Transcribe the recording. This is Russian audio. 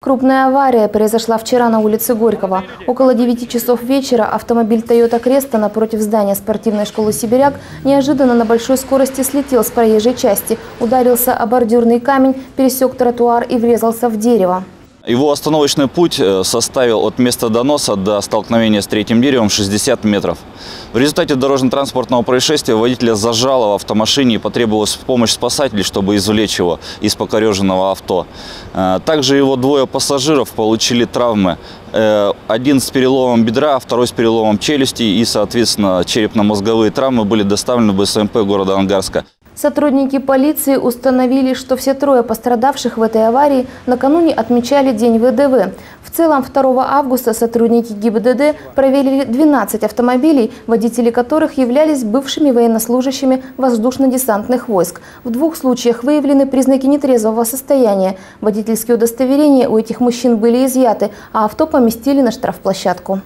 Крупная авария произошла вчера на улице Горького. Около 9 часов вечера автомобиль Toyota Креста напротив здания спортивной школы «Сибиряк» неожиданно на большой скорости слетел с проезжей части, ударился о бордюрный камень, пересек тротуар и врезался в дерево. Его остановочный путь э, составил от места доноса до столкновения с третьим деревом 60 метров. В результате дорожно-транспортного происшествия водителя зажало в автомашине и потребовалась помощь спасателей, чтобы извлечь его из покореженного авто. Э, Также его двое пассажиров получили травмы. Э, Один с переломом бедра, а второй с переломом челюсти и, соответственно, черепно-мозговые травмы были доставлены в БСМП города Ангарска. Сотрудники полиции установили, что все трое пострадавших в этой аварии накануне отмечали День ВДВ. В целом 2 августа сотрудники ГИБДД проверили 12 автомобилей, водители которых являлись бывшими военнослужащими воздушно-десантных войск. В двух случаях выявлены признаки нетрезвого состояния. Водительские удостоверения у этих мужчин были изъяты, а авто поместили на штрафплощадку.